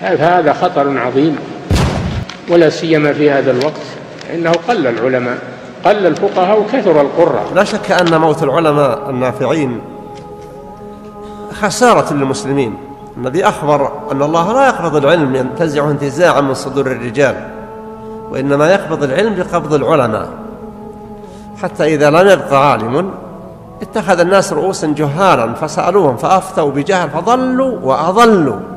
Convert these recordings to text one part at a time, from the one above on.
هذا خطر عظيم. ولا سيما في هذا الوقت. إنه قل العلماء. قل الفقهاء وكثر القراء. لا شك أن موت العلماء النافعين خسارة للمسلمين. الذي أخبر أن الله لا يقبض العلم ينتزعه انتزاعا من صدور الرجال وإنما يقبض العلم بقبض العلماء. حتى إذا لم يبق عالم اتخذ الناس رؤوسا جهالا فسألوهم فأفتوا بجهل فضلوا وأضلوا.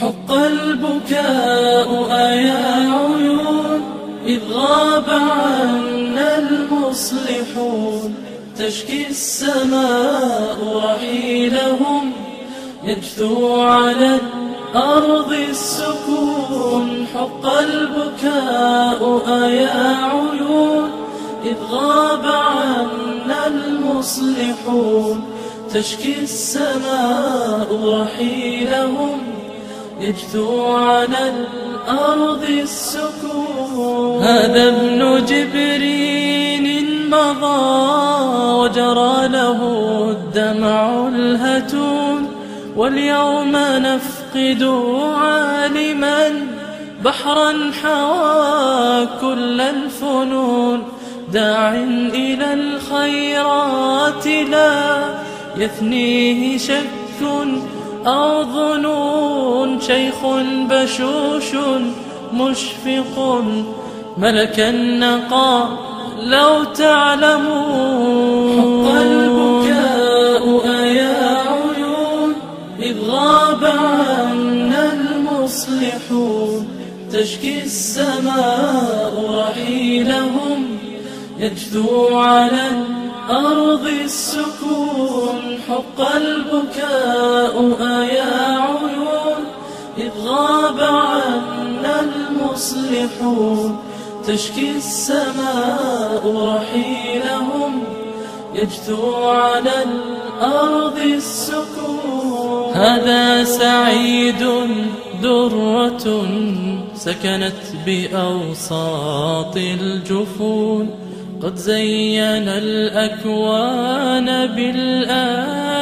حق البكاء أيا عيون إذ غاب عنا المصلحون. تشكي السماء رحيلهم يجثو على الأرض السكون. حق البكاء أيا عيون إذ غاب عنا المصلحون. تشكي السماء رحيلهم يجثو على الأرض السكون. هذا ابن جبريل مضى وجرى له الدمع الهتون. واليوم نفقد عالما بحرا حوى كل الفنون. داع إلى الخيرات لا يثنيه شك. أو ظنون شيخ بشوش مشفق ملك النقاء لو تعلمون. حق البكاء أيا عيون إذ غاب عنا المصلحون. تشكي السماء رحيلهم يجثو على الأرض السكون. حق البكاء المصلحون. تشكي السماء رحيلهم يجثو على الأرض السكون. هذا سعيد درة سكنت بأوساط الجفون. قد زين الأكوان بالآيات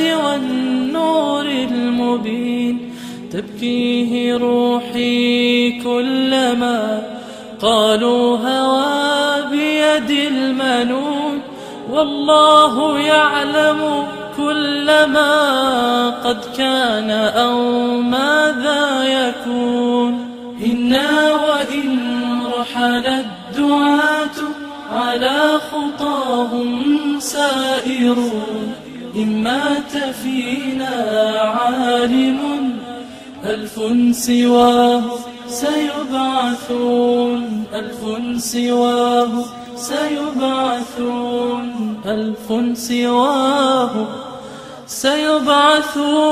والنور المبين. تبكيه روحي كلما قالوا هوى بيد المنون والله يعلم كل ما قد كان أو ماذا يكون. إنا وإن رحل الدعاة على خطاهم سائرون. إن مات فينا عالم ألف سواه سيبعثون ألف سواه سيبعثون ألف سواه سيبعثون